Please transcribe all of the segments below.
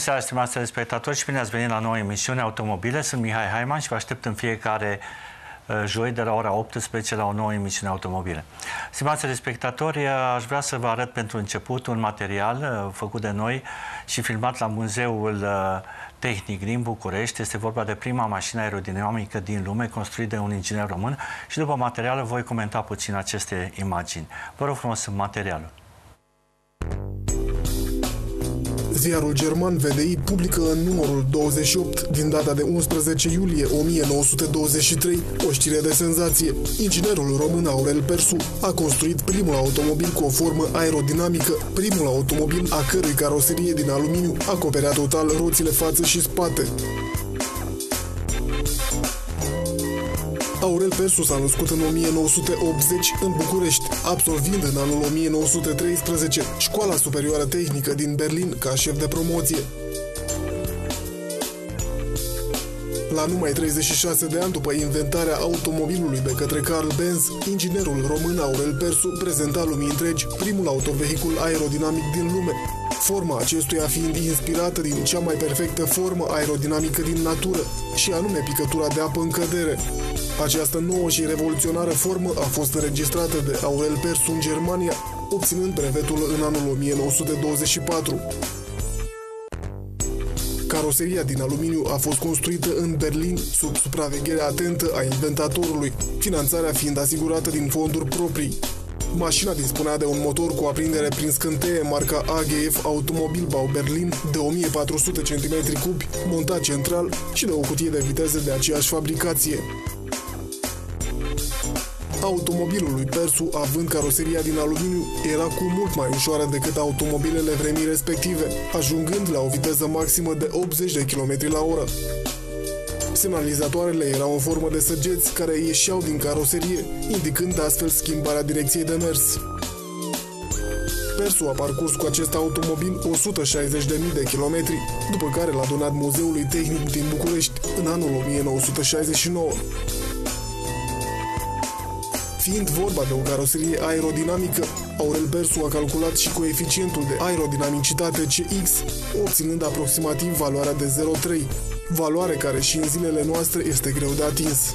Bună seara, stimați telespectatori și bine ați venit la noua emisiune Automobile. Sunt Mihai Haiman și vă aștept în fiecare uh, joi de la ora 18 la o nouă emisiune Automobile. Stimați telespectatori, uh, aș vrea să vă arăt pentru început un material uh, făcut de noi și filmat la Muzeul Tehnic din București. Este vorba de prima mașină aerodinamică din lume construită de un inginer român și după material voi comenta puțin aceste imagini. Vă rog frumos materialul. Ziarul german VDI publică în numărul 28 din data de 11 iulie 1923 o știre de senzație. Inginerul român Aurel Persu a construit primul automobil cu o formă aerodinamică, primul automobil a cărui caroserie din aluminiu acoperea total roțile față și spate. Aurel Persu s-a născut în 1980 în București, absolvind în anul 1913 Școala Superioară Tehnică din Berlin ca șef de promoție. La numai 36 de ani după inventarea automobilului de către Carl Benz, inginerul român Aurel Persu prezenta lumii întregi primul autovehicul aerodinamic din lume, forma acestuia fiind inspirată din cea mai perfectă formă aerodinamică din natură, și anume picătura de apă în cădere. Această nouă și revoluționară formă a fost înregistrată de Aurel Persu în Germania, obținând brevetul în anul 1924. Caroseria din aluminiu a fost construită în Berlin sub supravegherea atentă a inventatorului, finanțarea fiind asigurată din fonduri proprii. Mașina dispunea de un motor cu aprindere prin scânteie marca AGF Automobilbau Berlin de 1400 cm3, montat central și de o cutie de viteze de aceeași fabricație. Automobilul lui Persu, având caroseria din aluminiu, era cu mult mai ușoară decât automobilele vremii respective, ajungând la o viteză maximă de 80 de km la oră. Semnalizatoarele erau în formă de săgeți care ieșeau din caroserie, indicând astfel schimbarea direcției de mers. Persu a parcurs cu acest automobil 160.000 de kilometri, după care l-a donat Muzeului Tehnic din București în anul 1969. Fiind vorba de o caroserie aerodinamică, Aurel Bersu a calculat și coeficientul de aerodinamicitate CX, obținând aproximativ valoarea de 0,3, valoare care și în zilele noastre este greu de atins.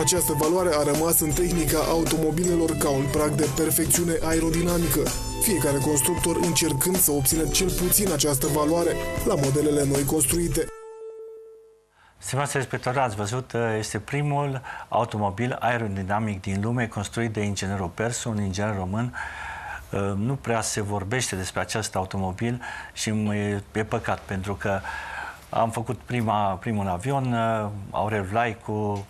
Această valoare a rămas în tehnica automobilelor ca un prag de perfecțiune aerodinamică, fiecare constructor încercând să obțină cel puțin această valoare la modelele noi construite. Stimați respectori, ați văzut, uh, este primul automobil aerodinamic din lume construit de inginerul Persu, un inginer român. Uh, nu prea se vorbește despre acest automobil și e, e păcat, pentru că am făcut prima, primul avion, uh, Aurel Vlaicu,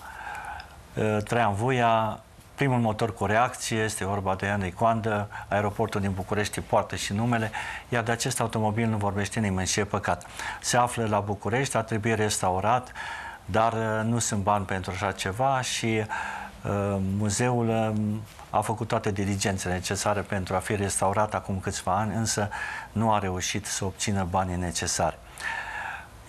Traian Vuia, primul motor cu reacție, este vorba de Andrei Coandă, aeroportul din București poartă și numele, iar de acest automobil nu vorbește nimeni și e păcat. Se află la București, a trebuit restaurat, dar uh, nu sunt bani pentru așa ceva și uh, muzeul uh, a făcut toate diligențele necesare pentru a fi restaurat acum câțiva ani, însă nu a reușit să obțină banii necesari.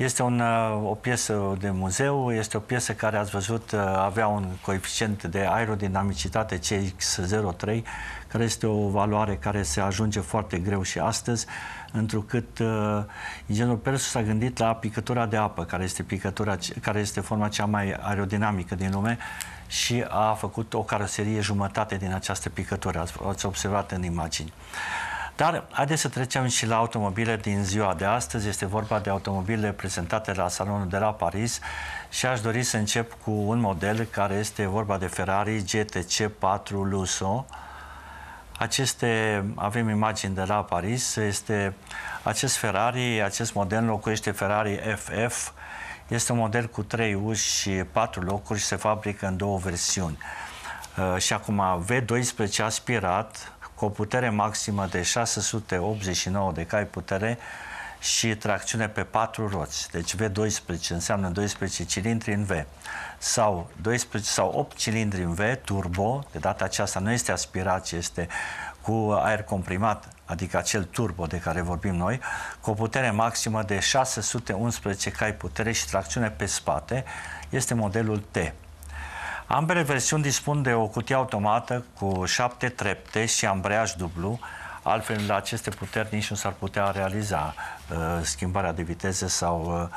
Este un, uh, o piesă de muzeu, este o piesă care ați văzut uh, avea un coeficient de aerodinamicitate CX03, care este o valoare care se ajunge foarte greu și astăzi, întrucât uh, inginerul Persu s-a gândit la picătura de apă, care este, picătura, care este forma cea mai aerodinamică din lume și a făcut o caroserie jumătate din această picătură, ați, ați observat în imagini. Dar haideți să trecem și la automobile din ziua de astăzi. Este vorba de automobile prezentate la salonul de la Paris și aș dori să încep cu un model care este vorba de Ferrari GTC 4 Lusso. Aceste, avem imagini de la Paris, este acest Ferrari, acest model locuiește Ferrari FF, este un model cu 3 uși și 4 locuri și se fabrică în două versiuni. Uh, și acum V12 aspirat, cu o putere maximă de 689 de cai putere și tracțiune pe 4 roți. Deci V12 înseamnă 12 cilindri în V. Sau, 12, sau 8 cilindri în V, turbo, de data aceasta nu este aspirat, ci este cu aer comprimat, adică acel turbo de care vorbim noi, cu o putere maximă de 611 cai putere și tracțiune pe spate, este modelul T. Ambele versiuni dispun de o cutie automată cu șapte trepte și ambreiaj dublu, altfel la aceste puteri nici nu s-ar putea realiza uh, schimbarea de viteze sau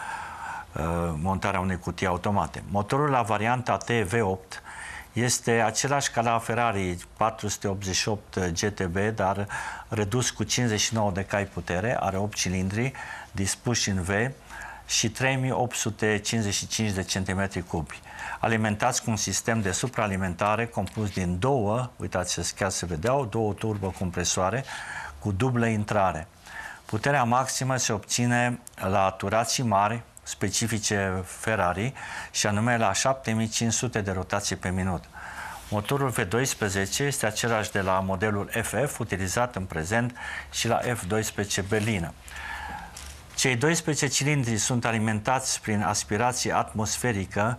uh, uh, montarea unei cutii automate. Motorul la varianta TV8 este același ca la Ferrari 488 GTB, dar redus cu 59 de cai putere, are 8 cilindri dispuși în V și 3855 de centimetri cubi, alimentați cu un sistem de supraalimentare compus din două, uitați, chiar se vedeau, două turbocompresoare cu dublă intrare. Puterea maximă se obține la turații mari, specifice Ferrari, și anume la 7500 de rotații pe minut. Motorul V12 este același de la modelul FF, utilizat în prezent și la F12 Berlină. Cei 12 cilindri sunt alimentați prin aspirație atmosferică,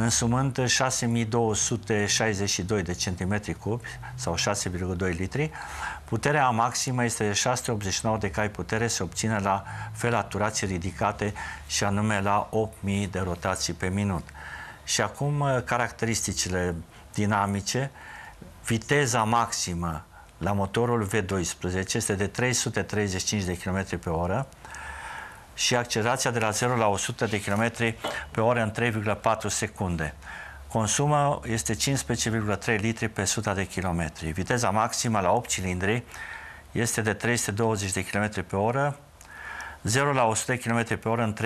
însumând 6262 de centimetri cubi sau 6,2 litri. Puterea maximă este de 689 de cai putere, se obține la felaturații ridicate și anume la 8000 de rotații pe minut. Și acum caracteristicile dinamice, viteza maximă la motorul V12 este de 335 de km pe oră și accelerația de la 0 la 100 de km pe oră în 3,4 secunde. Consumul este 15,3 litri pe 100 de km. Viteza maximă la 8 cilindri este de 320 de km pe oră, 0 la 100 km pe oră în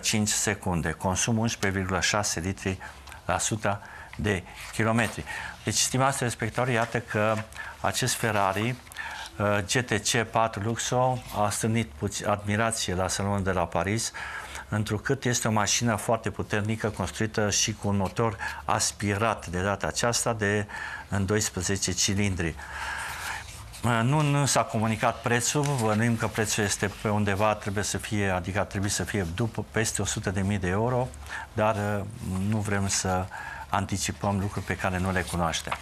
3,5 secunde. Consum 11,6 litri la 100 de kilometri. Deci, stimați respectori, iată că acest Ferrari uh, GTC 4 Luxo a stârnit admirație la salonul de la Paris, întrucât este o mașină foarte puternică, construită și cu un motor aspirat de data aceasta de în 12 cilindri. Uh, nu, nu s-a comunicat prețul, vănuim că prețul este pe undeva, trebuie să fie, adică trebuie să fie după peste 100.000 de euro, dar uh, nu vrem să anticipăm lucruri pe care nu le cunoaștem.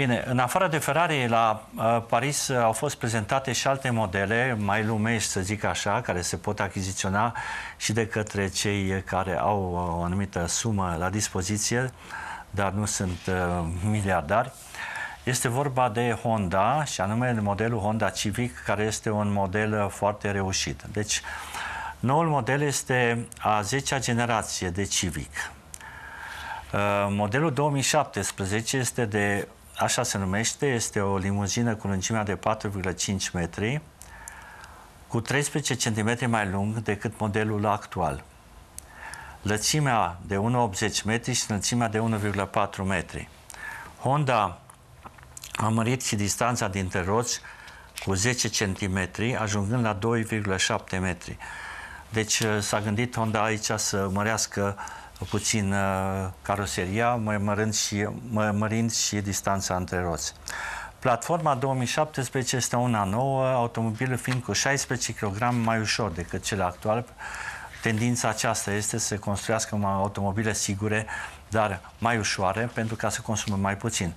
Bine, în afară de Ferrari, la uh, Paris uh, au fost prezentate și alte modele, mai lumești, să zic așa, care se pot achiziționa și de către cei care au o anumită sumă la dispoziție, dar nu sunt uh, miliardari. Este vorba de Honda și anume modelul Honda Civic, care este un model foarte reușit. Deci, noul model este a 10-a generație de Civic. Uh, modelul 2017 este de, așa se numește, este o limuzină cu lungimea de 4,5 metri, cu 13 cm mai lung decât modelul actual. Lățimea de 1,80 metri și înălțimea de 1,4 metri. Honda a mărit și distanța dintre roți cu 10 cm, ajungând la 2,7 metri. Deci uh, s-a gândit Honda aici să mărească puțin uh, caroseria, mărind și, mărind și distanța între roți. Platforma 2017 este una nouă, automobilul fiind cu 16 kg mai ușor decât cele actuale. Tendința aceasta este să se construiască automobile sigure, dar mai ușoare, pentru ca să consume mai puțin,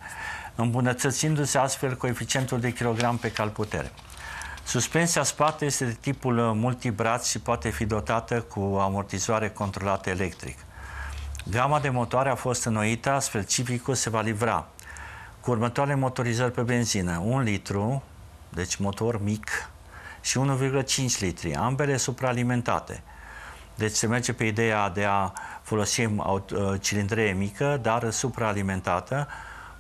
îmbunătățindu-se astfel coeficientul de kilogram pe cal putere. Suspensia spate este de tipul multibraț și poate fi dotată cu amortizoare controlată electric. Gama de motoare a fost înnoită, astfel Civicul se va livra cu următoarele motorizări pe benzină. 1 litru, deci motor mic, și 1,5 litri, ambele supraalimentate. Deci se merge pe ideea de a folosi uh, cilindrie mică, dar supraalimentată.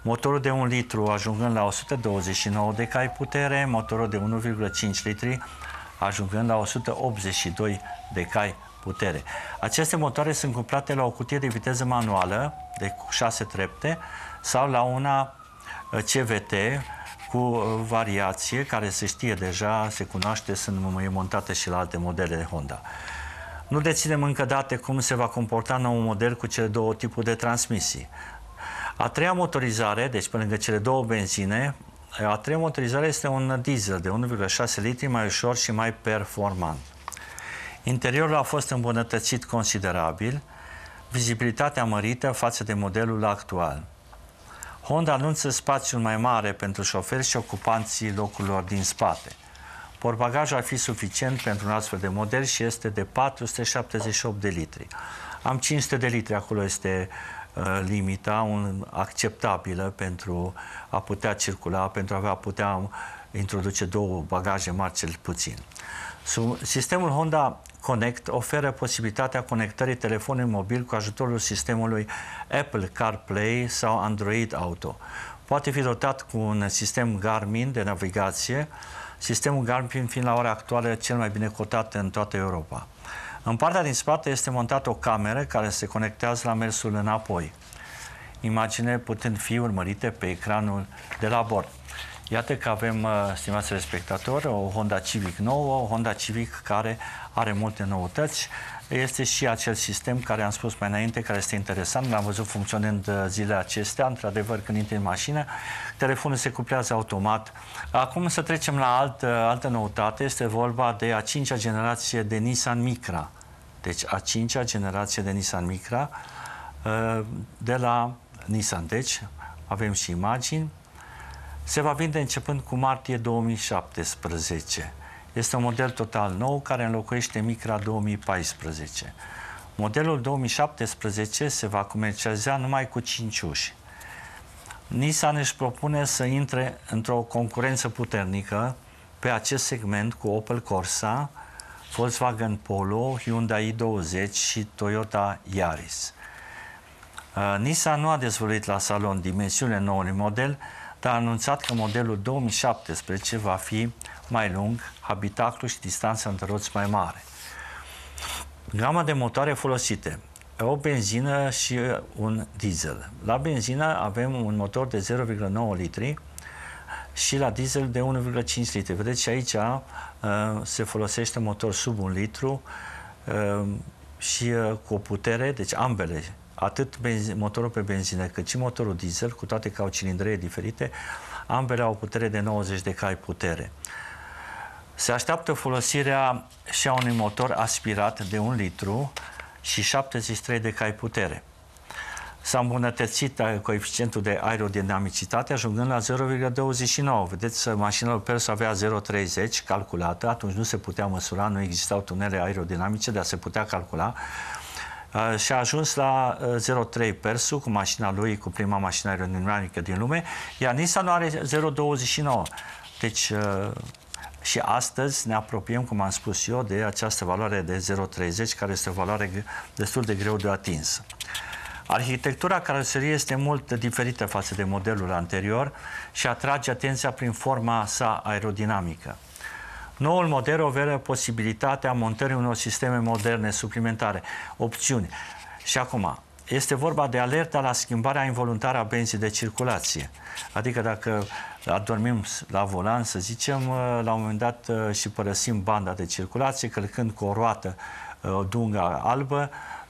Motorul de 1 litru ajungând la 129 de cai putere, motorul de 1,5 litri ajungând la 182 de cai putere. Aceste motoare sunt cuplate la o cutie de viteză manuală de 6 trepte sau la una uh, CVT cu uh, variație care se știe deja, se cunoaște, sunt montate și la alte modele de Honda. Nu deținem încă date cum se va comporta nou model cu cele două tipuri de transmisii. A treia motorizare, deci pe lângă cele două benzine, a treia motorizare este un diesel de 1,6 litri mai ușor și mai performant. Interiorul a fost îmbunătățit considerabil, vizibilitatea mărită față de modelul actual. Honda anunță spațiul mai mare pentru șoferi și ocupanții locurilor din spate. Portbagajul ar fi suficient pentru un astfel de model și este de 478 de litri. Am 500 de litri, acolo este uh, limita un, acceptabilă pentru a putea circula, pentru a avea putea introduce două bagaje mari cel puțin. Sistemul Honda Connect oferă posibilitatea conectării telefonului mobil cu ajutorul sistemului Apple CarPlay sau Android Auto. Poate fi dotat cu un sistem Garmin de navigație, sistemul Garmin fiind la ora actuală cel mai bine cotat în toată Europa. În partea din spate este montată o cameră care se conectează la mersul înapoi. Imagine putând fi urmărite pe ecranul de la bord. Iată că avem, uh, stimați respectatori, o Honda Civic nouă, o Honda Civic care are multe noutăți. Este și acel sistem care am spus mai înainte, care este interesant, l-am văzut funcționând uh, zilele acestea, într-adevăr când intri în mașină, telefonul se cuplează automat. Acum să trecem la altă, altă noutate, este vorba de a cincea generație de Nissan Micra. Deci a cincea generație de Nissan Micra uh, de la Nissan. Deci avem și imagini, se va vinde începând cu martie 2017. Este un model total nou care înlocuiește Micra 2014. Modelul 2017 se va comercializa numai cu 5 uși. Nissan își propune să intre într-o concurență puternică pe acest segment cu Opel Corsa, Volkswagen Polo, Hyundai i20 și Toyota Yaris. Uh, Nissan nu a dezvăluit la salon dimensiunile noului model, dar a anunțat că modelul 2017 va fi mai lung, habitaclu și distanța între roți mai mare. Gama de motoare folosite. O benzină și un diesel. La benzină avem un motor de 0,9 litri și la diesel de 1,5 litri. Vedeți și aici uh, se folosește motor sub un litru uh, și uh, cu o putere, deci ambele atât benzin, motorul pe benzină cât și motorul diesel, cu toate că au cilindree diferite, ambele au putere de 90 de cai putere. Se așteaptă folosirea și a unui motor aspirat de 1 litru și 73 de cai putere. S-a îmbunătățit coeficientul de aerodinamicitate ajungând la 0,29. Vedeți, mașina lui Pers avea 0,30 calculată, atunci nu se putea măsura, nu existau tunele aerodinamice, dar se putea calcula și a ajuns la 0,3 Persu cu mașina lui, cu prima mașină aerodinamică din lume, iar Nissan are 0,29. Deci și astăzi ne apropiem, cum am spus eu, de această valoare de 0,30, care este o valoare destul de greu de atins. Arhitectura caroseriei este mult diferită față de modelul anterior și atrage atenția prin forma sa aerodinamică. Noul model oferă posibilitatea montării unor sisteme moderne suplimentare, opțiuni. Și acum, este vorba de alerta la schimbarea involuntară a benzii de circulație. Adică dacă adormim la volan, să zicem, la un moment dat uh, și părăsim banda de circulație, călcând cu o roată uh, o dungă albă,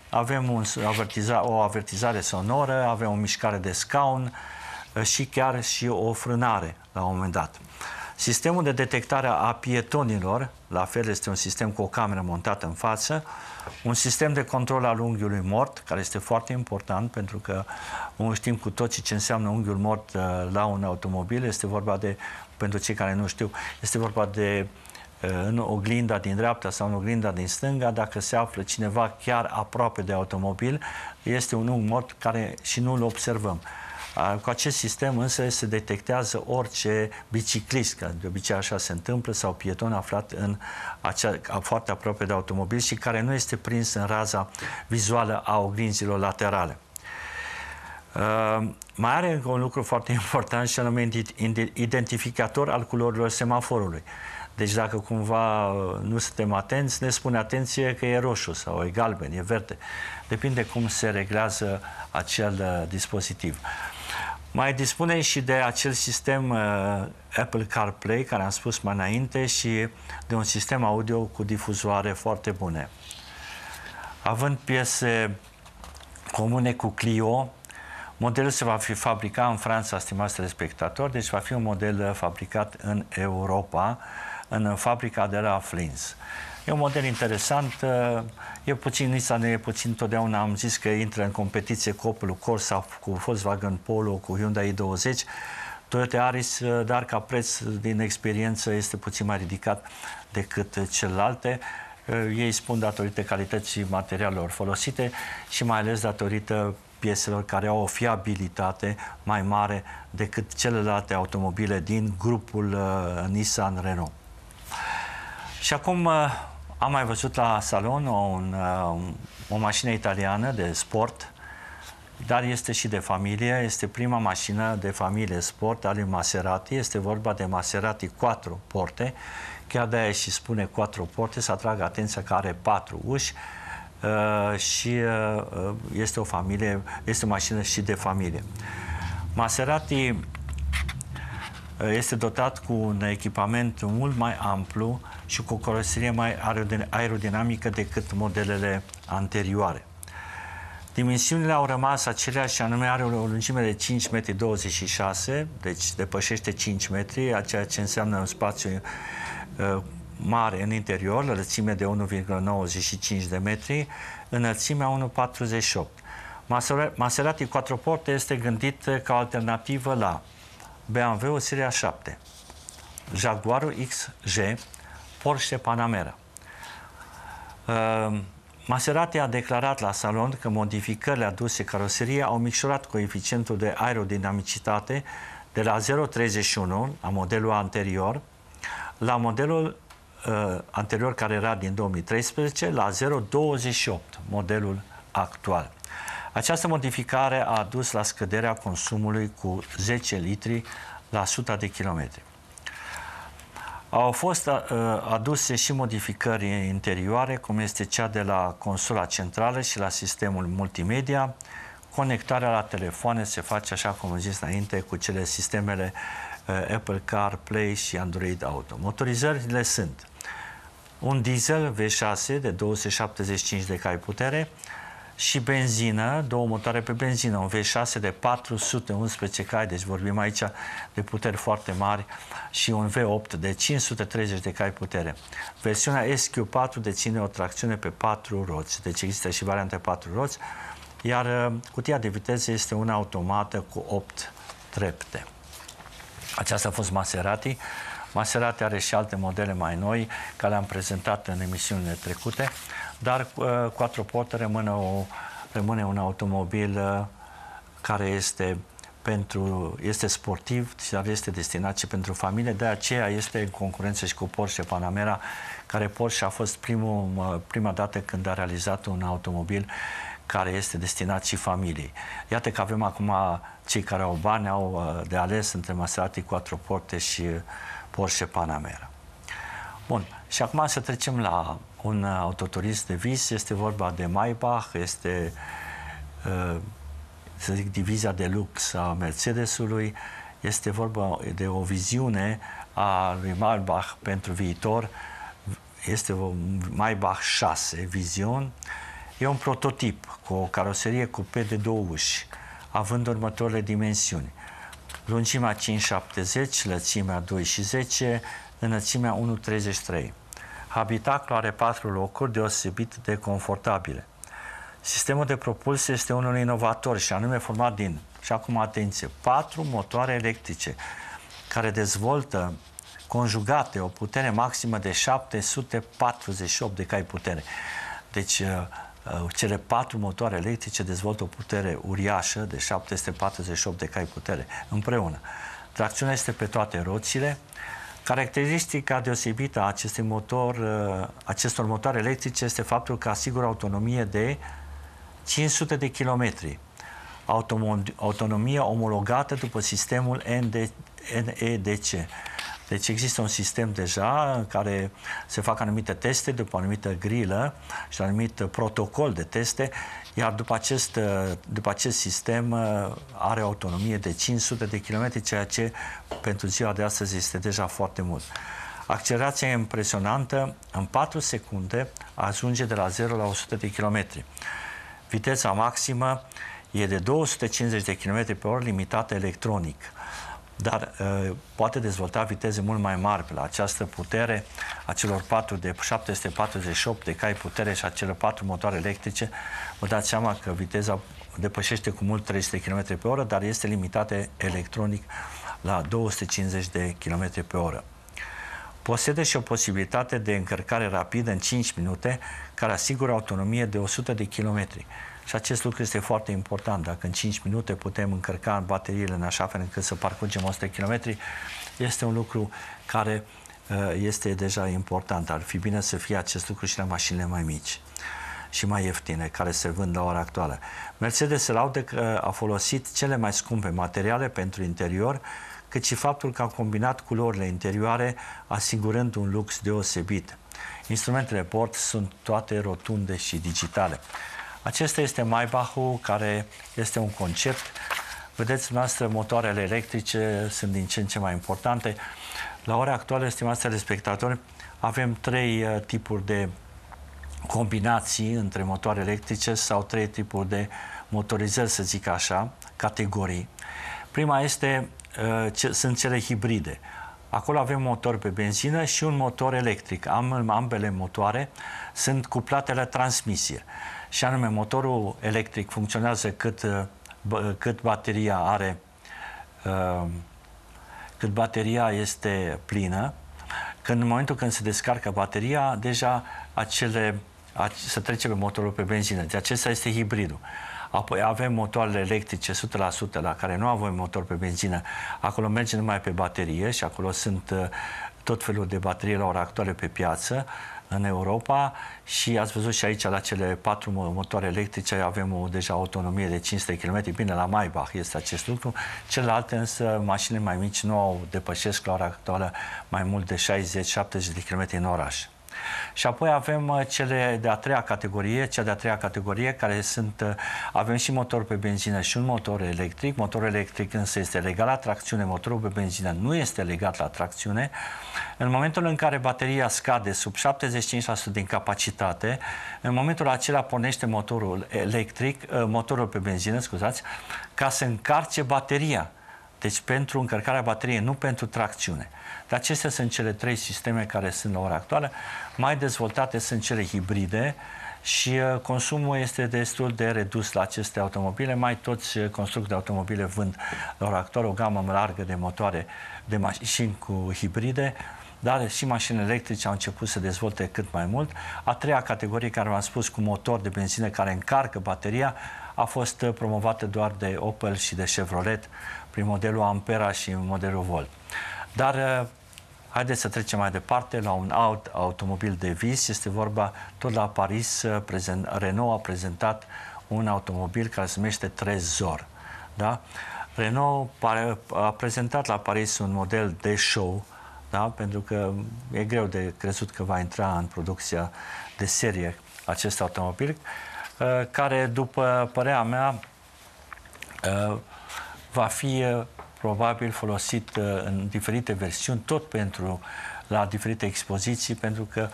avem un avertiza, o avertizare sonoră, avem o mișcare de scaun uh, și chiar și o frânare la un moment dat. Sistemul de detectare a pietonilor, la fel este un sistem cu o cameră montată în față, un sistem de control al unghiului mort, care este foarte important pentru că știm cu toții ce înseamnă unghiul mort uh, la un automobil. Este vorba de, pentru cei care nu știu, este vorba de uh, în oglinda din dreapta sau în oglinda din stânga, dacă se află cineva chiar aproape de automobil, este un unghi mort care și nu îl observăm. Cu acest sistem însă se detectează orice biciclist, că de obicei așa se întâmplă, sau pieton aflat în acea, foarte aproape de automobil și care nu este prins în raza vizuală a oglinzilor laterale. Uh, mai are încă un lucru foarte important și anume identificator al culorilor semaforului. Deci dacă cumva nu suntem atenți, ne spune atenție că e roșu sau e galben, e verde. Depinde cum se reglează acel uh, dispozitiv. Mai dispune și de acel sistem uh, Apple CarPlay, care am spus mai înainte, și de un sistem audio cu difuzoare foarte bune. Având piese comune cu Clio, modelul se va fi fabricat în Franța, stimați respectatori, deci va fi un model uh, fabricat în Europa, în fabrica de la Flins. E un model interesant, uh, e puțin, Nissan e puțin, totdeauna am zis că intră în competiție cu Opel Corsa, cu Volkswagen Polo, cu Hyundai i20, Toyota Aris, uh, dar ca preț din experiență este puțin mai ridicat decât celelalte. Uh, ei spun datorită calității materialelor folosite și mai ales datorită pieselor care au o fiabilitate mai mare decât celelalte automobile din grupul uh, Nissan Renault. Și acum uh, am mai văzut la salon o, un, uh, o mașină italiană de sport, dar este și de familie. Este prima mașină de familie sport al lui Maserati. Este vorba de Maserati 4 porte. Chiar de aia și spune 4 porte, să atragă atenția că are 4 uși uh, și uh, este o familie, este o mașină și de familie. Maserati uh, este dotat cu un echipament mult mai amplu și cu o caroserie mai aerodinamică decât modelele anterioare. Dimensiunile au rămas aceleași, anume are o lungime de 5,26 m, deci depășește 5 metri, ceea ce înseamnă un spațiu uh, mare în interior, lățime de 1,95 de metri, înălțimea 1,48. Maserati 4 porte este gândit ca alternativă la BMW seria 7, Jaguar XJ, Porsche Panamera. Uh, Maserati a declarat la salon că modificările aduse caroseriei au micșorat coeficientul de aerodinamicitate de la 0,31 a modelul anterior la modelul uh, anterior care era din 2013 la 0,28 modelul actual. Această modificare a dus la scăderea consumului cu 10 litri la 100 de kilometri. Au fost uh, aduse și modificări interioare, cum este cea de la consola centrală și la sistemul multimedia. Conectarea la telefoane se face, așa cum am zis înainte, cu cele sistemele uh, Apple Car, Play și Android Auto. Motorizările sunt un diesel V6 de 275 de cai putere, și benzină, două motoare pe benzină, un V6 de 411 cai, deci vorbim aici de puteri foarte mari, și un V8 de 530 de cai putere. Versiunea SQ4 deține o tracțiune pe 4 roți, deci există și variante 4 roți, iar uh, cutia de viteze este una automată cu 8 trepte. Aceasta a fost Maserati. Maserati are și alte modele mai noi, care le-am prezentat în emisiunile trecute dar uh, quattro porte rămâne, o, rămâne un automobil uh, care este pentru, este sportiv, dar este destinat și pentru familie, de aceea este în concurență și cu Porsche Panamera, care Porsche a fost primul, uh, prima dată când a realizat un automobil care este destinat și familiei. Iată că avem acum cei care au bani, au uh, de ales între Maserati Quattro Porte și Porsche Panamera. Bun, și acum să trecem la un autoturism de vis. Este vorba de Maybach, este, uh, să zic, divizia de lux a Mercedesului. Este vorba de o viziune a lui Maybach pentru viitor. Este o Maybach 6 Vision. E un prototip cu o caroserie cupe de două uși, având următoarele dimensiuni. Lungimea 5,70, lățimea 2,10, înălțimea 1,33. Habitacul are patru locuri deosebit de confortabile. Sistemul de propulsie este unul inovator și anume format din, și acum atenție, patru motoare electrice care dezvoltă conjugate o putere maximă de 748 de cai putere. Deci uh, uh, cele patru motoare electrice dezvoltă o putere uriașă de 748 de cai putere împreună. Tracțiunea este pe toate roțile, Caracteristica deosebită a acestui motor, uh, acestor motoare electrice este faptul că asigură autonomie de 500 de kilometri. Autonomie omologată după sistemul NEDC. Deci există un sistem deja în care se fac anumite teste după o anumită grilă și un anumit protocol de teste, iar după acest, după acest sistem uh, are autonomie de 500 de km, ceea ce pentru ziua de astăzi este deja foarte mult. Accelerația e impresionantă, în 4 secunde ajunge de la 0 la 100 de km. Viteza maximă e de 250 de km pe oră limitată electronic dar uh, poate dezvolta viteze mult mai mari pe la această putere a celor patru de 748 de cai putere și a celor patru motoare electrice. Vă dați seama că viteza depășește cu mult 300 km pe oră, dar este limitată electronic la 250 de km pe oră. Posedă și o posibilitate de încărcare rapidă în 5 minute, care asigură autonomie de 100 de km. Și acest lucru este foarte important. Dacă în 5 minute putem încărca bateriile în așa fel încât să parcurgem 100 km, este un lucru care uh, este deja important. Ar fi bine să fie acest lucru și la mașinile mai mici și mai ieftine, care se vând la ora actuală. Mercedes se laude că a folosit cele mai scumpe materiale pentru interior, cât și faptul că a combinat culorile interioare, asigurând un lux deosebit. Instrumentele port sunt toate rotunde și digitale. Acesta este Maybach-ul, care este un concept. Vedeți, noastră, motoarele electrice sunt din ce în ce mai importante. La ora actuală, stimați telespectatori, avem trei uh, tipuri de combinații între motoare electrice sau trei tipuri de motorizări, să zic așa, categorii. Prima este, uh, ce, sunt cele hibride. Acolo avem motor pe benzină și un motor electric. Am, ambele motoare sunt cuplate la transmisie. Și anume, motorul electric funcționează cât, uh, cât bateria are uh, cât bateria este plină, când în momentul când se descarcă bateria, deja acele, se trece pe motorul pe benzină. Deci acesta este hibridul. Apoi avem motoarele electrice 100% la care nu avem motor pe benzină. Acolo merge numai pe baterie și acolo sunt uh, tot felul de baterii la ora actuală pe piață în Europa și ați văzut și aici la cele patru motoare electrice avem o, deja autonomie de 500 km. Bine, la Maybach este acest lucru. Celelalte însă, mașinile mai mici nu au depășesc la ora actuală mai mult de 60-70 de km în oraș. Și apoi avem uh, cele de a treia categorie, cea de-a treia categorie, care sunt, uh, avem și motor pe benzină și un motor electric. Motorul electric însă este legat la tracțiune, motorul pe benzină nu este legat la tracțiune. În momentul în care bateria scade sub 75% din capacitate, în momentul acela pornește motorul electric, uh, motorul pe benzină, scuzați, ca să încarce bateria. Deci pentru încărcarea bateriei, nu pentru tracțiune. Dar acestea sunt cele trei sisteme care sunt la ora actuală. Mai dezvoltate sunt cele hibride și uh, consumul este destul de redus la aceste automobile. Mai toți uh, constructori de automobile vând la ora actuală o gamă largă de motoare de mașini cu hibride dar și mașini electrice au început să dezvolte cât mai mult. A treia categorie, care v-am spus, cu motor de benzină care încarcă bateria, a fost uh, promovată doar de Opel și de Chevrolet prin modelul Ampera și modelul Volt. Dar Haideți să trecem mai departe la un alt automobil de vis. Este vorba tot la Paris. Prezent, Renault a prezentat un automobil care se numește Trezor. Da? Renault a prezentat la Paris un model de show, da? pentru că e greu de crezut că va intra în producția de serie acest automobil, uh, care, după părerea mea, uh, va fi uh, probabil folosit uh, în diferite versiuni, tot pentru la diferite expoziții, pentru că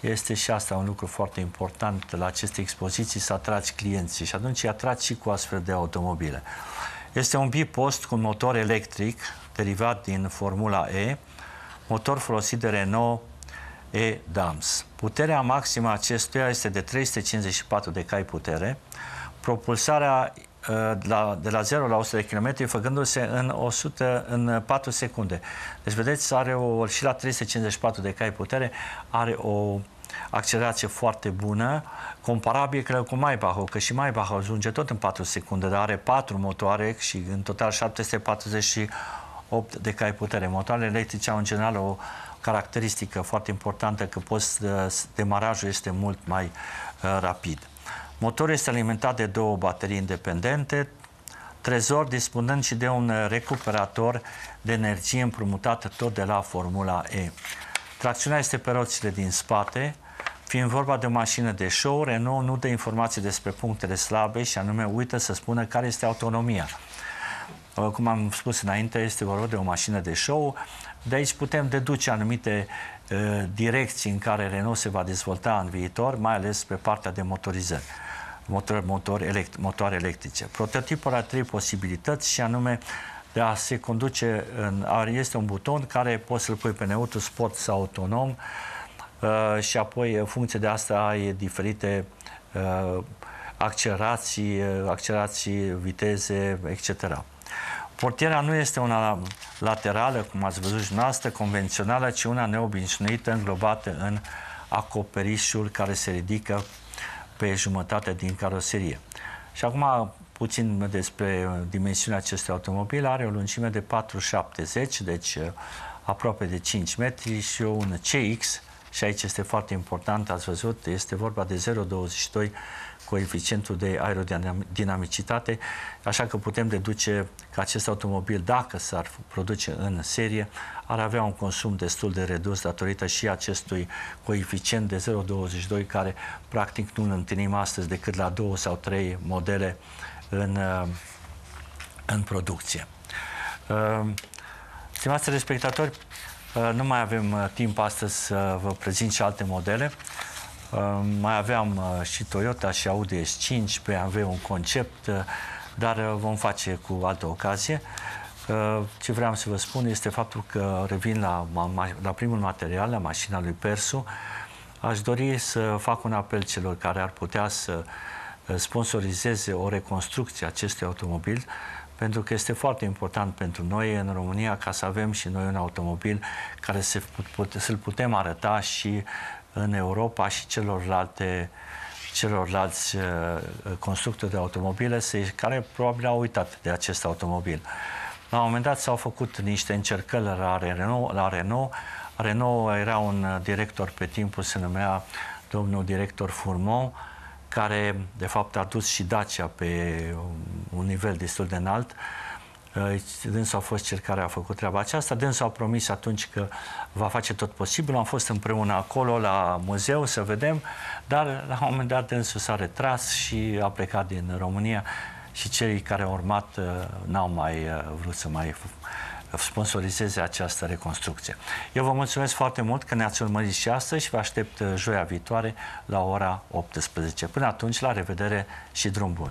este și asta un lucru foarte important la aceste expoziții, să atragi clienții și atunci îi atragi și cu astfel de automobile. Este un bipost cu un motor electric derivat din Formula E, motor folosit de Renault E-Dams. Puterea maximă a acestuia este de 354 de cai putere. Propulsarea Uh, la, de la 0 la 100 de km, făcându-se în, 100, în 4 secunde. Deci, vedeți, are o, și la 354 de cai putere, are o accelerație foarte bună, comparabil cred cu Maybach, că și Maybach ajunge tot în 4 secunde, dar are 4 motoare și în total 748 de cai putere. Motoarele electrice au în general o caracteristică foarte importantă că post, demarajul este mult mai uh, rapid. Motorul este alimentat de două baterii independente, Trezor dispunând și de un recuperator de energie împrumutată tot de la Formula E. Tracțiunea este pe roțile din spate, fiind vorba de o mașină de show, Renault nu dă informații despre punctele slabe și anume uită să spună care este autonomia. Cum am spus înainte, este vorba de o mașină de show. De aici putem deduce anumite uh, direcții în care Renault se va dezvolta în viitor, mai ales pe partea de motorizări motor, motor elect, motoare electrice. Prototipul are trei posibilități și anume de a se conduce în, este un buton care poți să-l pui pe neutru, sport sau autonom uh, și apoi în funcție de asta ai diferite uh, accelerații, uh, accelerații, viteze, etc. Portiera nu este una laterală, cum ați văzut și noastră, convențională, ci una neobișnuită, înglobată în acoperișul care se ridică pe jumătate din caroserie. Și acum puțin despre dimensiunea acestui automobil. Are o lungime de 4,70, deci aproape de 5 metri și un CX, și aici este foarte important, ați văzut, este vorba de 0,22 coeficientul de aerodinamicitate, așa că putem deduce că acest automobil, dacă s-ar produce în serie, ar avea un consum destul de redus datorită și acestui coeficient de 0,22 care practic nu îl întâlnim astăzi decât la două sau trei modele în, în producție. Stimați respectatori, nu mai avem timp astăzi să vă prezint și alte modele. Mai aveam și Toyota și Audi S5, BMW un concept, dar vom face cu altă ocazie. Ce vreau să vă spun este faptul că revin la, la primul material, la mașina lui Persu. Aș dori să fac un apel celor care ar putea să sponsorizeze o reconstrucție a acestui automobil, pentru că este foarte important pentru noi în România ca să avem și noi un automobil care să, să-l putem arăta și în Europa și celorlalte celorlalți uh, constructori de automobile care probabil au uitat de acest automobil. La un moment dat s-au făcut niște încercări la Renault, la Renault. Renault era un director pe timpul, se numea domnul director Fourmont, care de fapt a dus și Dacia pe un nivel destul de înalt. Dânsul a fost cel care a făcut treaba aceasta. Dânsul a promis atunci că va face tot posibil. Am fost împreună acolo la muzeu să vedem, dar la un moment dat dânsul s-a retras și a plecat din România și cei care au urmat uh, n-au mai uh, vrut să mai sponsorizeze această reconstrucție. Eu vă mulțumesc foarte mult că ne-ați urmărit și astăzi și vă aștept uh, joia viitoare la ora 18. Până atunci, la revedere și drum bun!